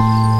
you